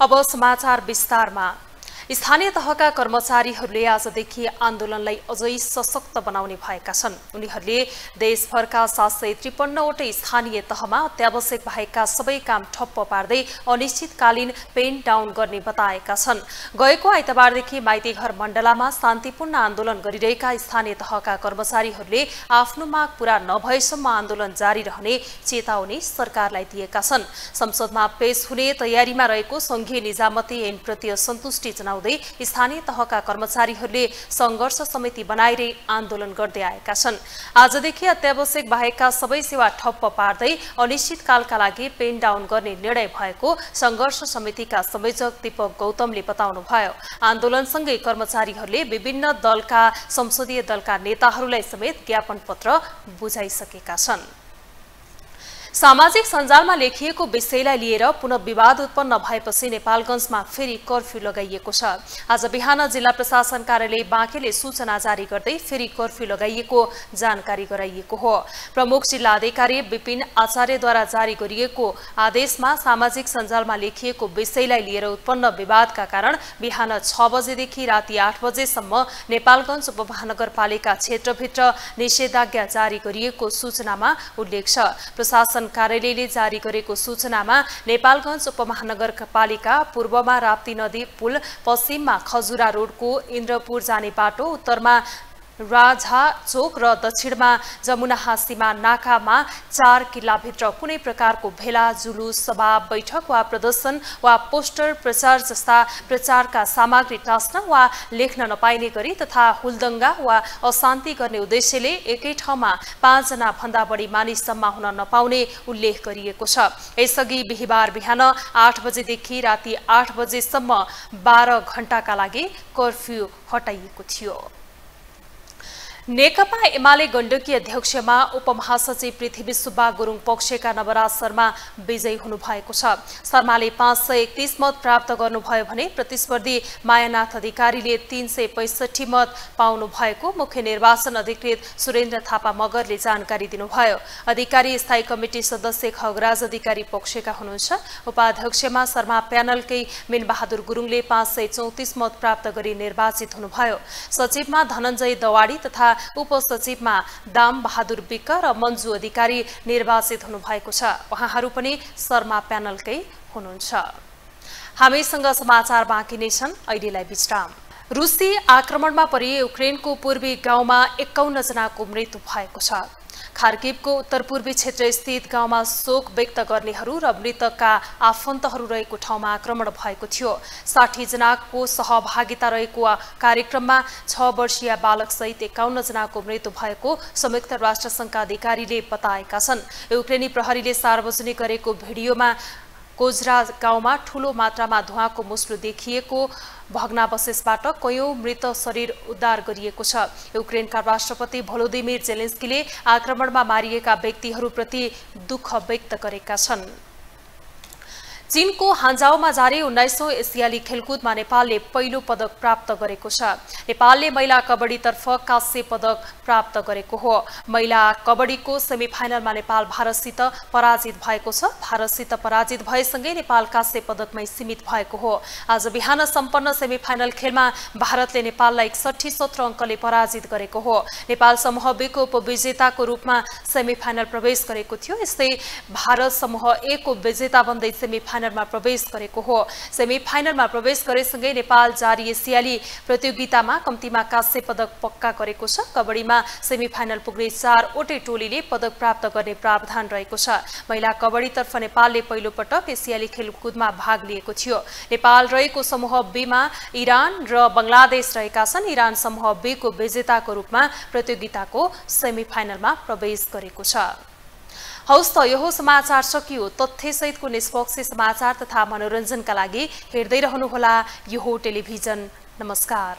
अब समाचार विस्तारमा स्थानीय तहका कर्मचारीहरूले आजदेखि आन्दोलनलाई अझै सशक्त बनाउने भएका छन्। उनीहरूले देशभरका सात सय त्रिपन्नवटै स्थानीय तहमा अत्यावश्यक भएका सबै काम ठप्प पार्दै अनिश्चितकालीन पेन डाउन गर्ने बताएका छन्। गएको आइतबारदेखि माइतीघर मण्डलामा शान्तिपूर्ण आन्दोलन गरिरहेका स्थानीय तहका कर्मचारीहरूले आफ्नो माग पूरा नभएसम्म आन्दोलन जारी रहने चेतावनी सरकारलाई दिएका छन्। संसदमा पेश हुने तयारीमा रहेको संघीय निजामती ऐनप्रति असन्तुष्टि जनाउँदै स्थानीय तहका कर्मचारीहरूले सङ्घर्ष समिति बनाएर आन्दोलन गर्दै आएका छन्। आजदेखि अत्यावश्यक भएका सबै सेवा ठप्प पार्दै अनिश्चितकालका लागि पेन डाउन गर्ने निर्णय भएको सङ्घर्ष समितिका संयोजक दीपक गौतमले बताउनुभयो। आन्दोलनसँगै कर्मचारीहरूले विभिन्न दलका संसदीय दलका नेताहरूलाई समेत ज्ञापन पत्र बुझाइसकेका छन्। सामाजिक सञ्जालमा लेखिएको विषयलाई लिएर पुनः विवाद उत्पन्न भएपछि नेपालगञ्जमा फेरि कर्फ्यू लगाइएको छ। आज बिहान जिल्ला प्रशासन कार्यालय बाँकेले सूचना जारी गर्दै फेरि कर्फ्यू लगाइएको जानकारी गराइएको हो। प्रमुख जिल्ला अधिकारी विपिन आचार्यद्वारा जारी गरिएको आदेशमा सामाजिक सञ्जालमा लेखिएको विषयलाई लिएर उत्पन्न विवादका कारण बिहान छ बजेदेखि राति आठ बजेसम्म नेपालगञ्ज उपमहानगरपालिका क्षेत्रभित्र निषेधाज्ञा जारी गरिएको सूचनामा उल्लेख छ। प्रशासन कार्यालयले जारी गरेको सूचनामा नेपालगञ्ज उपमहानगरपालिका पूर्वमा राप्ती नदी पुल पश्चिममा खजुरा रोडको इन्द्रपुर जाने बाटो उत्तरमा राझा चोक र दक्षिणमा जमुना हाँसीमा नाकामा चार किल्लाभित्र कुनै प्रकारको भेला जुलुस सभा बैठक वा प्रदर्शन वा पोस्टर प्रचार जस्ता प्रचारका सामग्री टाँस्न वा लेख्न नपाइने गरी तथा हुलदङ्गा वा अशान्ति गर्ने उद्देश्यले एकै ठाउँमा पाँचजना भन्दा बढी मानिस जम्मा हुन नपाउने उल्लेख गरिएको छ। यसअघि बिहिबार बिहान आठ बजेदेखि राति आठ बजेसम्म बाह्र घण्टाका लागि कर्फ्यू हटाइएको थियो। नेकपा एमाले गण्डकी अध्यक्षमा उपमहासचिव पृथ्वी सुब्बा गुरुङ पक्षका नवराज शर्मा विजयी हुनुभएको छ। शर्माले पाँच सय एकतिस मत प्राप्त गर्नुभयो भने प्रतिस्पर्धी मायानाथ अधिकारीले तीन सय पैँसठी मत पाउनु भएको मुख्य निर्वाचन अधिकृत सुरेन्द्र थापा मगरले जानकारी दिनुभयो। अधिकारी स्थायी कमिटी सदस्य खगराज अधिकारी पक्षका हुनुहुन्छ। उपाध्यक्षमा शर्मा प्यानलकै मिनबहादुर गुरुङले पाँच सय चौतिस मत प्राप्त गरी निर्वाचित हुनुभयो। सचिवमा धनञ्जय दवाडी तथा उपसचिवमा दाम बहादुर विक्क र मन्जु अधिकारी निर्वाचित हुनुभएको छ। उहाँहरू पनि शर्मा प्यानलकै हुनुहुन्छ। हामीसँग समाचार बाँकी नै छन्। अहिलेलाई विश्राम। रुसी आक्रमणमा परि युक्रेनको पूर्वी गाउँमा एकाउन्न जनाको मृत्यु भएको छ। खार्किबको उत्तर पूर्वी क्षेत्र स्थित गाउँमा शोक व्यक्त गर्नेहरू र मृतकका आफन्तहरू रहेको ठाउँमा आक्रमण भएको थियो। साठी जनाको सहभागिता रहेको कार्यक्रममा छ वर्षीय बालकसहित एकाउन्न जनाको मृत्यु भएको संयुक्त राष्ट्र संघका अधिकारीले बताएका छन्। युक्रेनी प्रहरीले सार्वजनिक गरेको भिडियोमा कोजरा गाउँमा ठूलो मात्रामा धुवाको मुस्लो देखिएको भग्नावशेषबाट कयौं मृत शरीर उद्धार गरिएको छ। युक्रेनका राष्ट्रपति भोलोदिमिर जेलेन्स्कीले आक्रमणमा मारिएका व्यक्तिहरूप्रति दुःख व्यक्त गरेका छन्। चीनको हान्जाओमा जारी उन्नाइसौँ एसियाली खेलकुदमा नेपालले पहिलो पदक प्राप्त गरेको छ। नेपालले महिला कबड्डीतर्फ काँस्य पदक प्राप्त गरेको हो। महिला कबड्डीको सेमिफाइनलमा नेपाल भारतसित पराजित भएको छ। भारतसित पराजित भएसँगै नेपाल काँस्य पदकमै सीमित भएको हो। आज बिहान सम्पन्न सेमिफाइनल खेलमा भारतले नेपाललाई एकसठी सत्र अङ्कले पराजित गरेको हो। नेपाल समूह बीको उपविजेताको रूपमा सेमिफाइनल प्रवेश गरेको थियो। यस्तै भारत समूह ए को विजेता बन्दै सेमिफाइनल फाइनलमा प्रवेश गरेको हो सेमी फाइनलमा प्रवेश गरेसँगै नेपाल जारी एसियाली प्रतियोगितामा कम्तीमा काँस्य पदक पक्का गरेको छ कबड्डीमा सेमी फाइनल पुग्ने चारवटै टोलीले पदक प्राप्त गर्ने प्रावधान रहेको छ महिला कबड्डीतर्फ नेपालले पहिलो पटक एसियाली खेलकुदमा भाग लिएको थियो नेपाल रहेको समूह बीमा इरान र बङ्गलादेश रहेका छन् इरान समूह बीको विजेताको रूपमा प्रतियोगिताको सेमी फाइनलमा प्रवेश गरेको छ हौस् त यो समाचार सकियो। तथ्यसहितको निष्पक्ष समाचार तथा मनोरञ्जनका लागि हेर्दै रहनुहोला यो टेलिभिजन। नमस्कार।